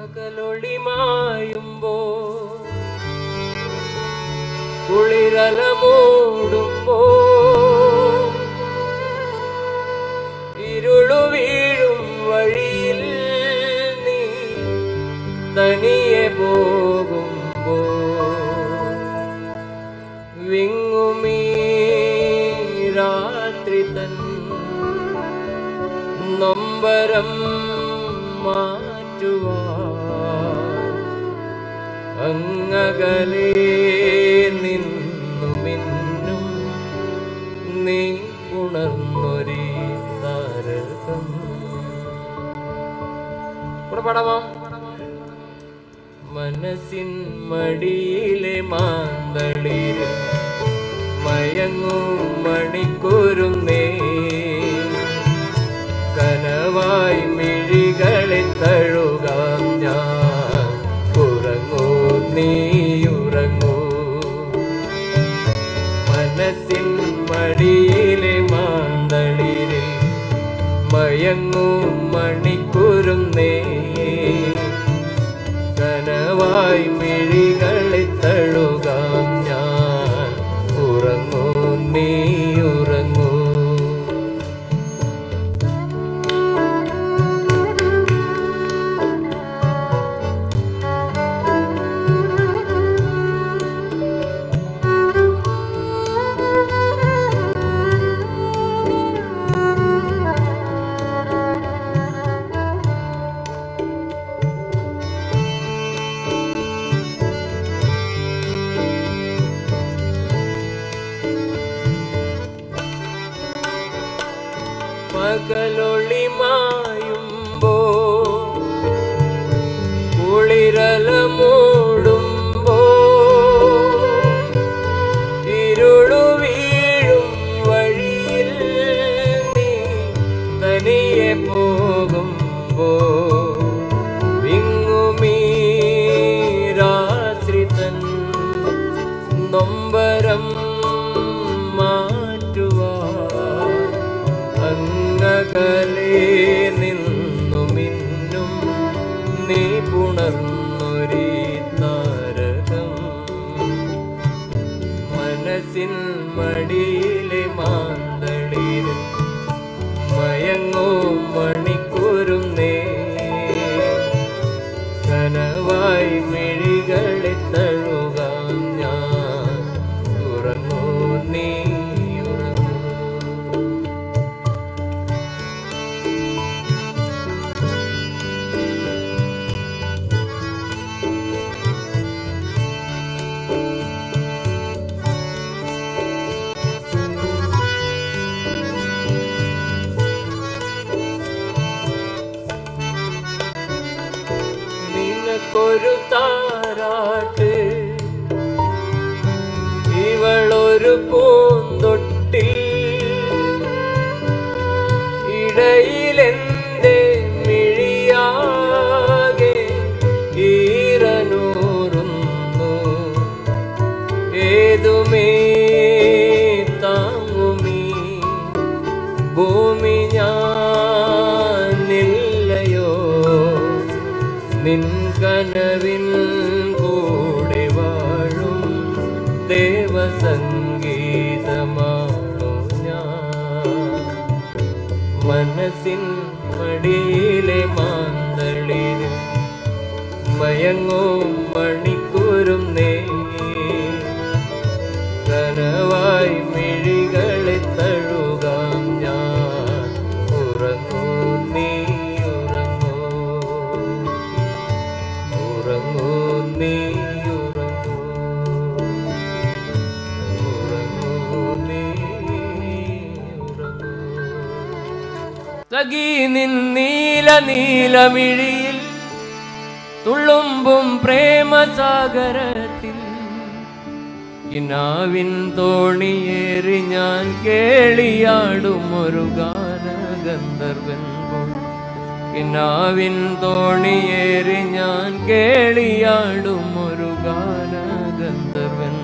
പകലൊളിമായുമ്പോ കുളിരല മൂടുമ്പോ ഇരുളു വീഴും വഴിയിൽ നീ തനിയെ പോകുമ്പോ വിങ്ങുമീ രാത്രി തൻ നൊമ്പരം അങ്ങകലേ നിന്നു മിന്നും നീ ഉണർന്നൊരീ താരകം പാടാമോ മനസ്സിൻ മടിയിലെ മാന്തളിര് മയങ്ങും മണിക്കൂരുന്നേ കനവായി മിഴികളെ തഴുകാം മയങ്ങും நின்கனவில் கூடி வாழும் தேவ சங்கீதமானும் மனசின் மடியிலே मडीले மயங்கும் സഖി നിൻ നീല നീലമിഴിയിൽ തുള്ളുമ്പും പ്രേമസാഗരത്തിൽ. ഇനാവിൻ തോണിയേറി ഞാൻ കേളിയാടും ഒരു ഗാനഗന്ധർവൻ ഇനാവിൻ തോണിയേറി ഞാൻ കേളിയാടും ഒരു ഗാനഗന്ധർവൻ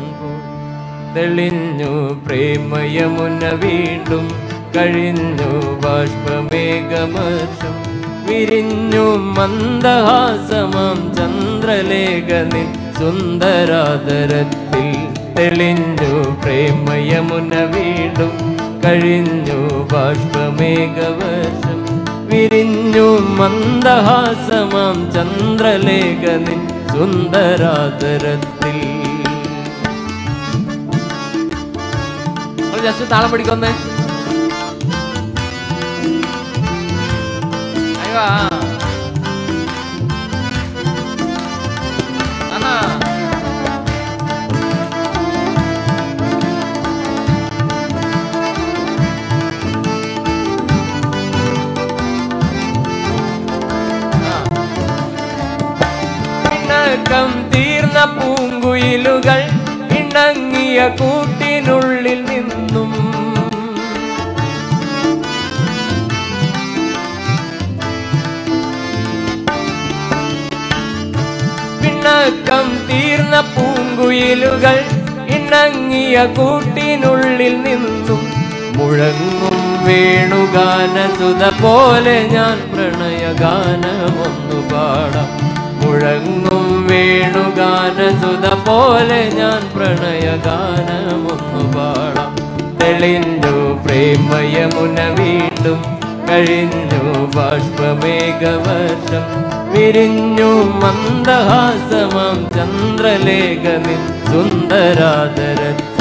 തെളിഞ്ഞു പ്രേമയമുന വീണ്ടും കഴിഞ്ഞു ബാഷ്പമേഘമർഷം വിരിഞ്ഞു മന്ദഹാസമം ചന്ദ്രലേഖനിൽ സുന്ദരാദരത്തിൽ തെളിഞ്ഞു പ്രേമയമുന വീണ്ടും കഴിഞ്ഞു ബാഷ്പമേഘവർഷം വിരിഞ്ഞു മന്ദഹാസമം ചന്ദ്രലേഖനിൽ സുന്ദരാദരത്തിൽ. ജസ്റ്റ് താളം പിടിക്കൊന്നേ. അയ്യോ ആ. ആഹാ. ആ. പിണക്കം തീർന്ന പൂങ്കുയിലുകൾ ഇണങ്ങിയ കൂട്ടിനുള്ളിൽ പിണക്കം തീർന്ന പൂങ്കുയിലുകൾ ഇണങ്ങിയ കൂട്ടിനുള്ളിൽ നിന്നും മുഴങ്ങും വേണുഗാനസുത പോലെ ഞാൻ പ്രണയഗാനമൊന്നു പാടാം. മുഴങ്ങും വേണുഗാനസുത പോലെ ഞാൻ പ്രണയഗാനമൊന്നു പാടാം. തെളിഞ്ഞു പ്രേമയമുന വീണ്ടും കഴിഞ്ഞു ബാഷ്പമേഘവർഷം വിരിഞ്ഞു മന്ദഹാസമാം ചന്ദ്രലേഖനിൽ സുന്ദരാദരത്തിൽ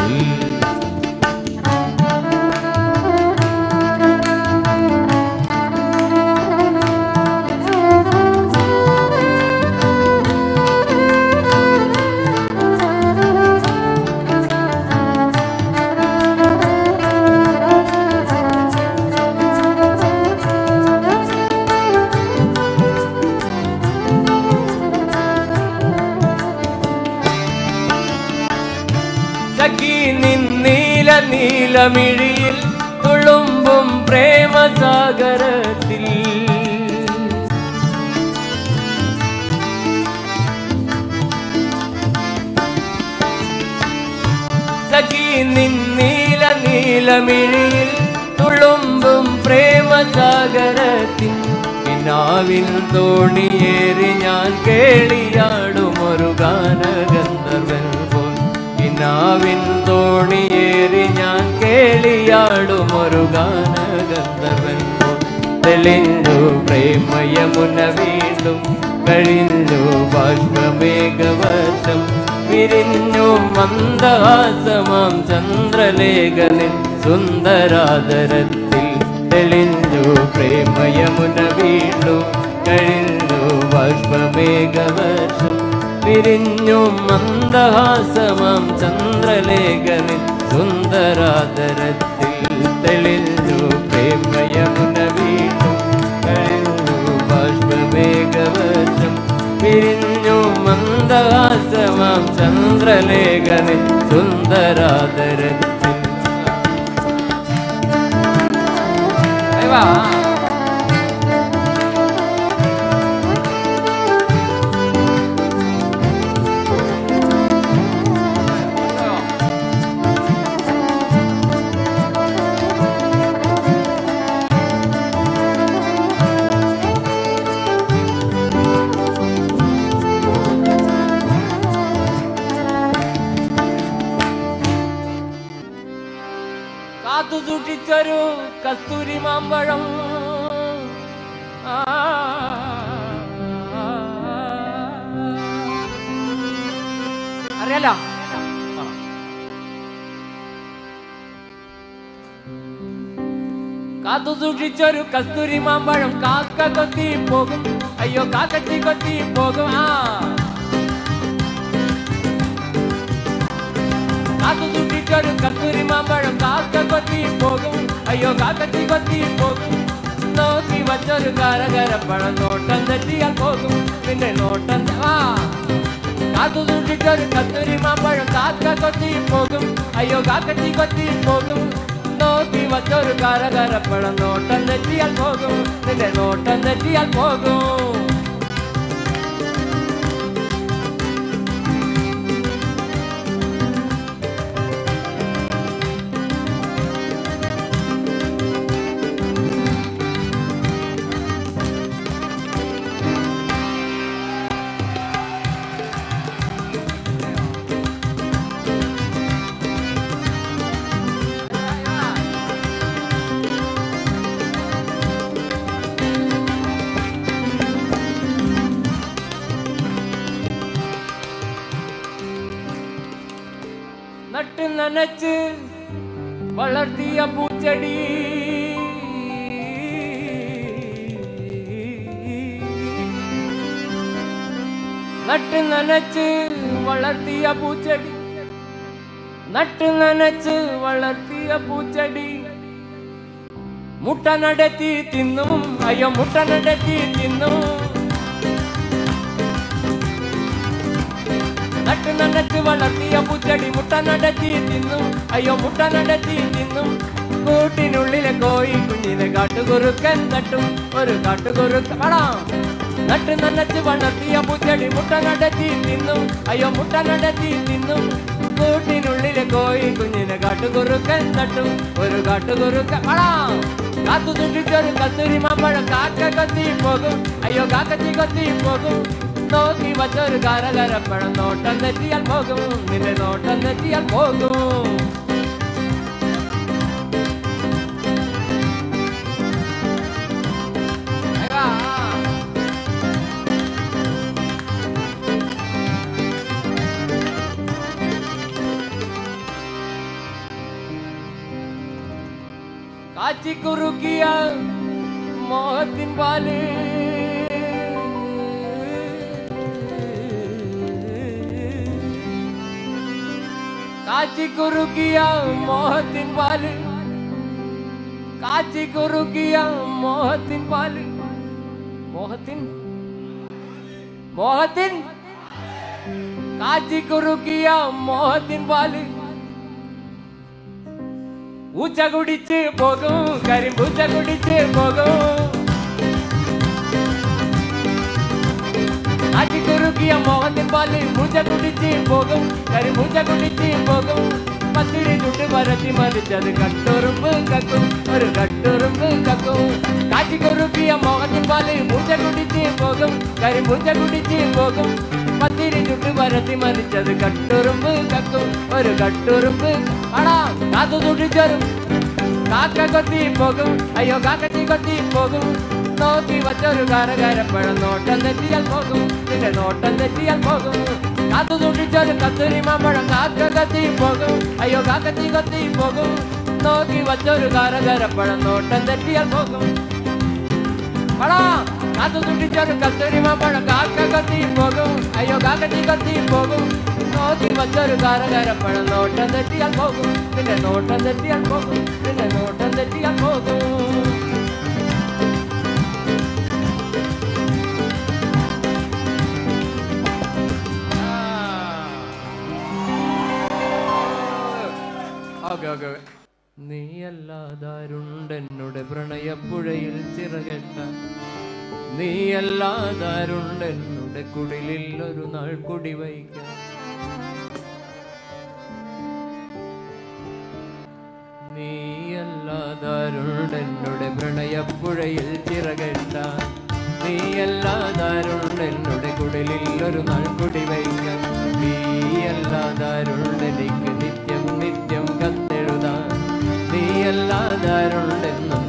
പിന്നാവിൽ തോണിയേറി ഞാൻ കേളിയാടും ഒരു ഗാനഗന്ധർവൻ പോൽ. പിന്നാവിൻ തോണിയേറി ഞാൻ കേളിയാടും ഒരു ഗാനഗന്ധർവൻ പോൽ. തെളിഞ്ഞു പ്രേമയമുന വീണ്ടും കഴിഞ്ഞു ബാഷ്പമേഘവർഷം വിരിഞ്ഞു മന്ദഹാസമാം ചന്ദ്രലേഖനിൽ സുന്ദരാദരത്തിൽ തെളിഞ്ഞു പ്രേമയമുന വീണ്ടും കഴിഞ്ഞു ബാഷ്പമേഘവർഷം വിരിഞ്ഞു മന്ദഹാസമാം ചന്ദ്രലേഖനിൻ സുന്ദരാദരത്തിൽ തെളിഞ്ഞു പ്രേമയമുന വീണ്ടും കഴിഞ്ഞു ബാഷ്പമേഘവർഷം പിരിഞ്ഞു മന്ദഹാസമാം ചന്ദ്രലേഖനിൻ സുന്ദരാദരത്തിൽ അയ്യോ അറിയാലോ കാത്തു സൂക്ഷിച്ചൊരു കസ്തൂരി മാമ്പഴം കാക്ക കൊത്തി പോകും അയ്യോ കാക്കച്ചി കൊത്തി പോകും ആ കാത്തു സൂക്ഷിച്ചൊരു കസ്തൂരി മാമ്പഴം കാക്ക കൊത്തി പോകും അയ്യോ കാക്കച്ചി കൊത്തി പോകും നോക്കി വച്ചൊരു കരകരപ്പഴം നോട്ടം തെറ്റിയാൽ പോകും പിന്നെ നോട്ടം തെ- ആ കാത്തു സൂക്ഷിച്ചൊരു കസ്തൂരി മാമ്പഴം കാക്ക കൊത്തി പോകും അയ്യോ കാക്കച്ചി കൊത്തി പോകും നോക്കി വച്ചൊരു കരകരപ്പഴം നോട്ടം തെറ്റിയാൽ പോകും നിന്റെ നോട്ടം വളർത്തിയ പൂച്ചെടി. നട്ട് നനച്ച് വളർത്തിയ പൂച്ചെടി. നട്ട് നനച്ച് വളർത്തിയ പൂച്ചെടി. മുട്ട നടത്തി തിന്നും അയ്യോ മുട്ട നടത്തി തിന്നും. നട്ട് നനച്ച് വളർത്തിയ പൂച്ചെടി മുട്ട നടത്തി തിന്നും. അയ്യോ മുട്ട നടത്തി തിന്നും. കൂട്ടിനുള്ളിലെ കോയി കുഞ്ഞിനെ കാട്ടുകുറുക്കൻ തട്ടും ഒരു കാട്ടുകുറുക്കൻ പടാം നട്ട് നനച്ച് വളർത്തിയ പൂച്ചെടി മുട്ട നടത്തി തിന്നും. അയ്യോ മുട്ട നടത്തി തിന്നും. കൂട്ടിനുള്ളിലെ കോയി കുഞ്ഞിനെ കാട്ടുകുറുക്കൻ തട്ടും ഒരു കാട്ടുകുറുക്കൻ പടാം കാത്തു തുണ്ടിച്ചൊരു കത്തുരി മാമ്പഴം കാക്ക കൊത്തി പോകും. അയ്യോ കാക്കത്തി കൊത്തി പോകും. നോക്കി വച്ചൊരു കരകരപ്പഴം നോട്ടം തെറ്റിയാൽ പോകും നിന്റെ നോട്ടം തെറ്റിയാൽ പോകും എടാ. കാച്ചിക്കുറുക്കിയ മോഹത്തിൻ പാൽ काच गुरु किया मोहतिन पाल। काच गुरु किया मोहतिन पाल। मोहतिन मोहतिन गुरु किया मोहतिन पाल പോകും കരിമ്പൂച്ച കുടിച്ച് പോകും ആറ്റിക്കുറുക്കിയ മോഹത്തിൻ പാൽ മൂച്ച കുടിച്ച് പോകും കരിമ്പൂച്ച കുടിച്ച് പോകും പത്തിരി ചുട്ട് പരത്തി മരിച്ചത് കട്ടുറുമ്പ് കക്കും ഒരു കട്ടുറുമ്പ് കക്കും കാറ്റിക്കുറുക്കിയ മോഹത്തിൻ പാൽ മൂച്ച കുടിച്ച് പോകും കരിമ്പൂച്ച കുടിച്ച് പോകും പത്തിരി ചുട്ട് പരത്തി മരിച്ചത് കട്ടുറുമ്പ് കക്കും ഒരു കട്ടുറുമ്പ് അടാ കാത്തു തുടിച്ചൊരു കാക്ക കൊത്തി പോകും അയ്യോ കാക്കത്തി കൊത്തി പോകും നോക്കി വച്ചൊരു കരകരപ്പഴം. നോട്ടം തെറ്റിയാൽ പോകും നിന്റെ നോട്ടം തെറ്റിയാൽ പോകും. കാത്തു തുടിച്ചൊരു കത്തുരി മാമ്പഴം കാക്ക കത്തി പോകും. അയ്യോ കാക്കത്തി കത്തിയും പോകും. നോക്കി വച്ചൊരു കരകരപ്പഴം നോട്ടം തെറ്റിയാൽ പോകും. പടാ കാത്തു തുടിച്ചൊരു കത്തുരി മാമ്പഴം കാക്ക കത്തി പോകും. അയ്യോ കാക്കത്തി കത്തി പോകും. നോക്കി വച്ചൊരു കരകരപ്പഴം നോട്ടം തെറ്റിയാൽ പോകും. നിന്റെ നോട്ടം തെറ്റിയാൽ പോകും. നിന്റെ നോട്ടം തെറ്റിയാൽ പോകും. നീയല്ലാതാരുണ്ടെന്നുടെ പ്രണയപ്പുഴയിൽ ചിറകെട്ട. നീയല്ലാതാരുണ്ടെന്നുടെ കുടിലിൽ ഒരു നാൾ കുടി വൈക്ക നീയല്ലാതാരുണ്ടെന്നുടെ പ്രണയപ്പുഴയിൽ ചിറകെട്ട. നീയല്ലാതാരുണ്ടെന്നുടെ കുടിലിൽ ഒരു നാൾ കുടി വൈക്ക നീയല്ലാതാരുണ്ടെനിക്ക് നീയല്ലാതാരുണ്ടെന്നും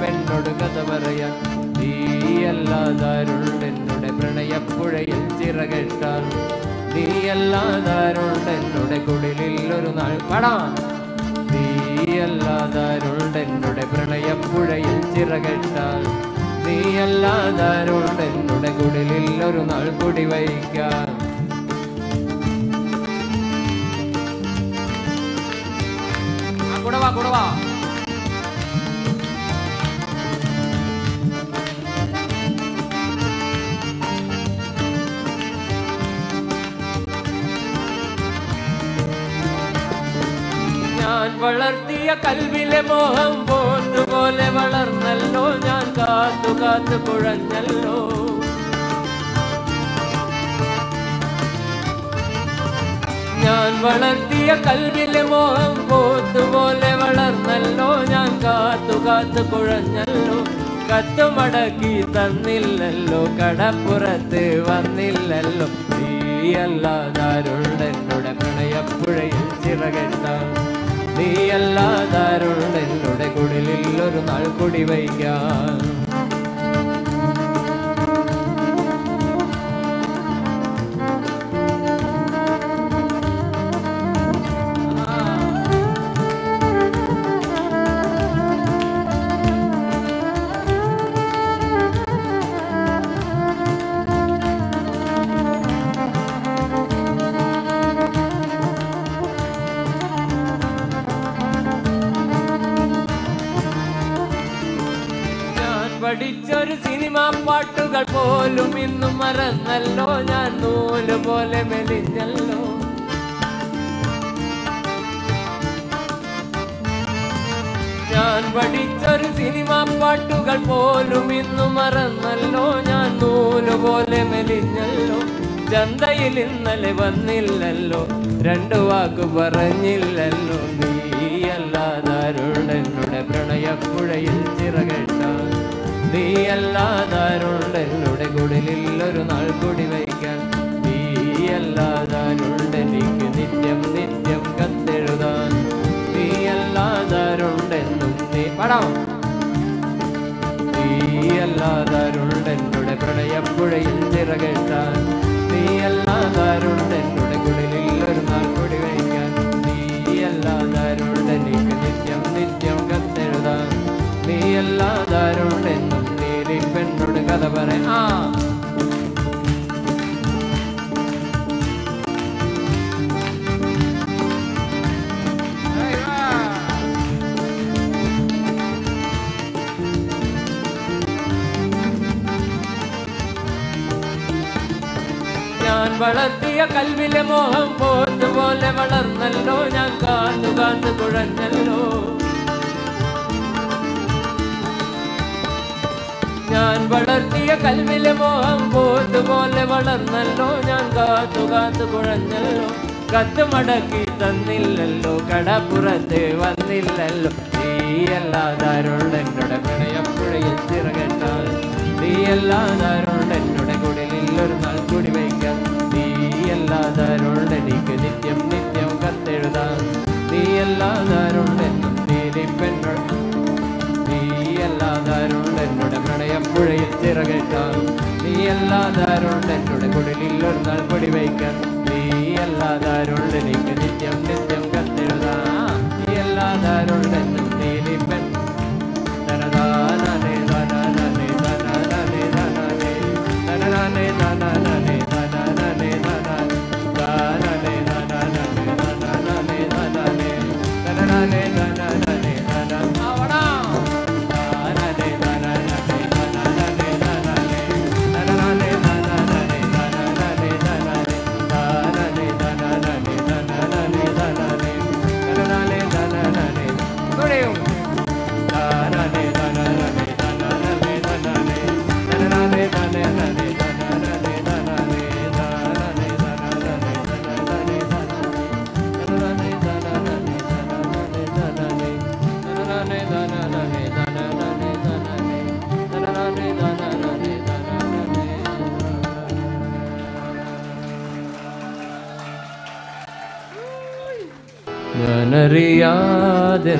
പെണ്ണോട് കഥ പറയാൻ. നീയല്ലാതാരുണ്ടെന്നുടെ പ്രണയപ്പുഴയിൽ ചിറകെട്ടാൻ നീയല്ലാതാരുണ്ടെന്നുടെ കുടിലിൽ ഒരു നാൾ പടാ. നീയല്ലാതാരുണ്ടെന്നുടെ പ്രണയപ്പുഴയിൽ ചിറകെട്ടാൽ നീയല്ലാതാരുണ്ടെന്നുടെ കുടിലിൽ ഒരു നാൾ കുടി വയ്ക്കാൻ ആ, കൂടെ വാ കൂടെ വാ ഞാൻ വളർത്തിയ കൽവിലെ മോഹം പോത്തുപോലെ വളർന്നല്ലോ. ഞാൻ കാത്തു കാത്തു കുഴഞ്ഞല്ലോ ഞാൻ വളർത്തിയ കൽവിലെ മോഹം പോത്തുപോലെ വളർന്നല്ലോ. ഞാൻ കാത്തു കാത്തു കുഴഞ്ഞല്ലോ. കത്തുമടക്കി തന്നില്ലല്ലോ. കടപ്പുറത്ത് വന്നില്ലല്ലോ. നീയല്ലാതാരുണ്ടെന്നുടെ പ്രണയപ്പുഴയിൽ ചിറകെട്ടാൻ നീയല്ലാതാരുണ്ടെന്നുടെ കുടിലിൽ ഒരു നാൾ കുടി വയ്ക്കാൻ പോലും ഇന്നും മറന്നല്ലോ. ഞാൻ നൂൽ പോലെ മെലിഞ്ഞല്ലോ. ഞാൻ പഠിച്ചൊരു സിനിമ പാട്ടുകൾ പോലും ഇന്നും മറന്നല്ലോ. ഞാൻ നൂൽ പോലെ മെലിഞ്ഞല്ലോ. ചന്തയിൽ ഇന്നലെ വന്നില്ലല്ലോ. രണ്ടു വാക്ക് പറഞ്ഞില്ലല്ലോ. നീയല്ലാതാരുണ്ടെന്നുടെ പ്രണയപ്പുഴയിൽ ചിറകെട്ടാൻ നീയല്ലാതാരുണ്ട് എന്നോട് കുടിലിൽ ഒരു നാൾ കൂടി വയ്ക്കാൻ. നീയല്ലാതാരുണ്ട് എനിക്ക് നിത്യം നിത്യം കത്തെഴുതാൻ. നീയല്ലാതാരുണ്ടെന്നും നീ പടാം നീയല്ലാതാരുണ്ട് എന്നോട് പ്രണയപ്പുഴയിൽ നിറകെട്ടാൻ നീയല്ലാതാരുണ്ട് എന്നോട് കുടിലിൽ ഒരു നാൾ കൂടി വയ്ക്കാൻ. നീയല്ലാതാരുണ്ട് എനിക്ക് നിത്യം നിത്യം കത്തെഴുതാൻ. നീയല്ലാതാരുണ്ട് കഥ പറയാം. ആ. ഞാൻ വളർത്തിയ കൽവിലെ മോഹം പോലെ വളർന്നല്ലോ. ഞാൻ കാന്നു കാന്നു കുഴഞ്ഞല്ലോ. ഞാൻ വളർത്തിയ കൽവിലെ മോഹം പോത്തുപോലെ വളർന്നല്ലോ. ഞാൻ കാത്തു കാത്തു കുഴഞ്ഞല്ലോ. കത്ത് മടക്കി തന്നില്ലല്ലോ. കടപ്പുറത്ത് വന്നില്ലല്ലോ. നീയല്ലാതാരുണ്ട് എന്നോട് പ്രണയപ്പുഴയിൽ ചിറകെട്ടാൽ നീയല്ലാതാരുണ്ട് എന്നോട് കുടിലിൽ ഒരു നാൾ കൂടി വയ്ക്കാം. നീയല്ലാതാരുണ്ട് എനിക്ക് നിത്യം നിത്യം കത്തെഴുതാം. നീയല്ലാതാരുണ്ട് എന്നും പുഴയിൽ ചിറകേറ്റാൻ നീ എല്ലാതാരുണ്ട് എന്നോട് കുടലിൽ ഒരു നാൾ പൊടി വയ്ക്കാൻ. നീ എല്ലാതാരുണ്ട് എനിക്ക് നിത്യം നിത്യം കത്തെഴുതാ. നീ എല്ലാതാരുണ്ട് എന്നും ഞാനറിയാതെ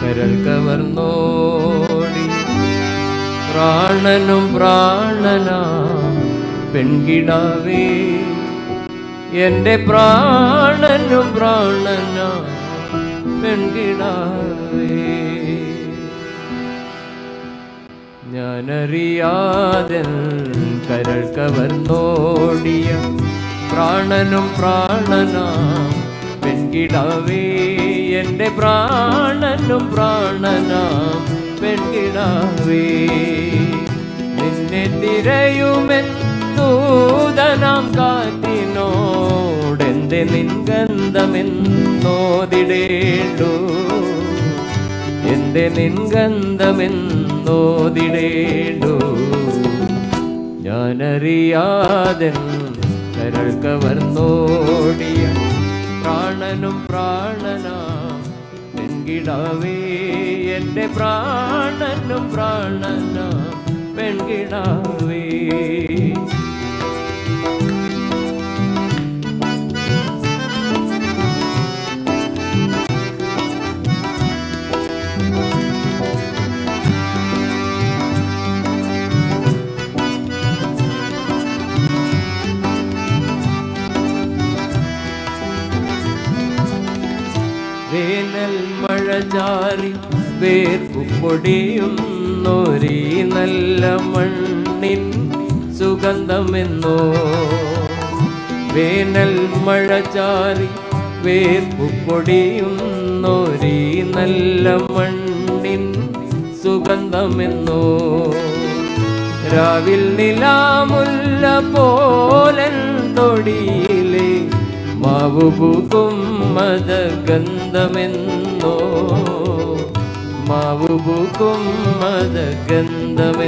കരൽ കവർന്നോടി. പ്രാണനും പ്രാണനാ പെൺകിടാവേ. എന്റെ പ്രാണനും പ്രാണനാ പെൺകിടാവേ. ഞാനറിയാതെ കരൾ കവർന്നോടിയ പ്രാണനും പ്രാണനാ പെൺകിടാവേ എന്റെ പ്രാണനും പ്രാണനാം പെൺകിടാവേ. നിന്നെ തിരയുമെൻ ദൂതനാം കാറ്റിനോടെന്റെ നിൻഗന്ധമെന്നോതിടേണ്ടു? എന്റെ നിൻഗന്ധമെന്നോതിടേണ്ടു? ഞാനറിയാതെ കരൾ കവർന്നോടിയ പ്രാണനും പ്രാണനാ. പെൺകിടാവേ എന്റെ പ്രാണനും പ്രാണനാ. പെൺകിടാവേ ചാരി വേർപ്പൊടിയുന്നൊരീ നല്ല മണ്ണിൻ സുഗന്ധമെന്നോ? വേനൽ മഴ ചാരി വേർപ്പൊടിയുന്നൊരീ നല്ല മണ്ണിൻ സുഗന്ധമെന്നോ? രാവിൽ നിലാമുല്ല പോലൻ തൊടിയിലെ മാവുപൂക്കും മതഗന്ധമെന്നോ മതഗന്ധമെന്നോ മാവു പൂക്കും മതഗന്ധമെന്നോ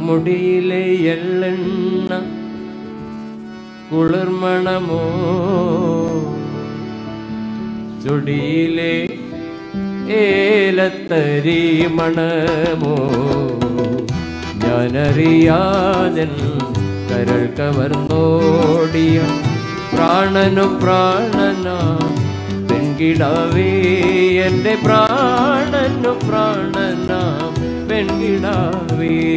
മുടിയിലെ എള്ളെണ്ണ കുളിർമണമോ? ചുടിയിലെ ഏലത്തരി മണമോ? ഞാനറിയാതൻ കരൾ കവർന്നോടിയ പ്രാണനു പ്രാണന. പെൺകിടാവേ എന്റെ പ്രാണനു പ്രാണന. പെൺകിടാവേ.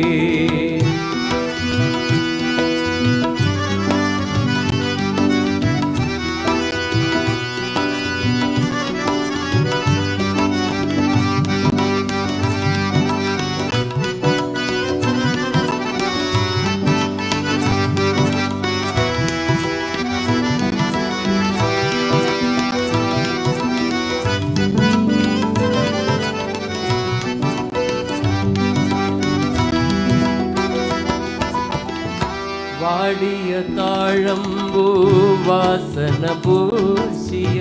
പൂശിയ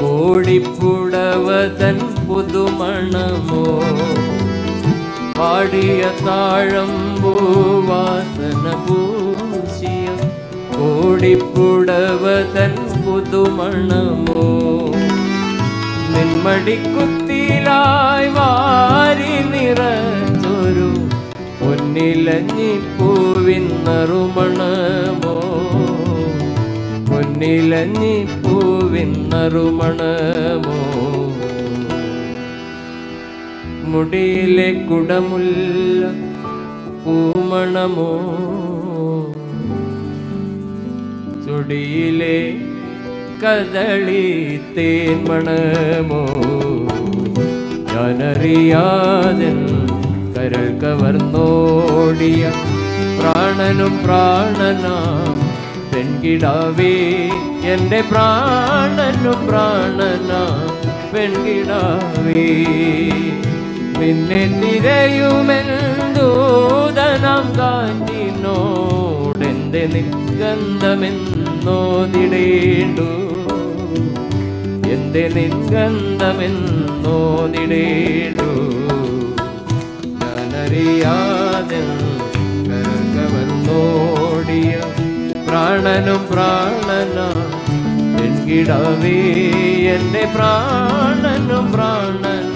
കോടിപ്പുടവതൻ പുതുമണമോ? പാടിയ താഴം വാസന പൂശിയ കോടിപ്പുടവതൻ പുതുമണമോ? നിന്മടിക്കുത്തിലായി വാരി നിറച്ചൊരു പൊന്നിലഞ്ഞിപ്പൂവിൻ നറുമണമോ? പൊന്നിലഞ്ഞിപ്പൂവിൻ നറുമണമോ? മുടിയിലെ കുടമുല്ല പൂമണമോ? ചുടിയിലെ കദളി തേന്മണമോ ഞാനറിയാതെ കരൾ കവർന്നോടിയ പ്രാണനും പ്രാണനാ പെൺകിടാവേ എന്റെ പ്രാണനു പ്രാണന പെൺകിടാവേ. നിന്നെ തിരയുമെന്തൂതനാം കാറ്റിനോടെന്റെ നിഗന്ധമെന്നോതിടേണ്ടു എന്റെ നിഗന്ധമെന്നോതിടേണ്ടു ഞാനറിയാതെ പ്രാണനും പ്രാണന. കിടവേ എന്റെ പ്രാണനും പ്രാണന.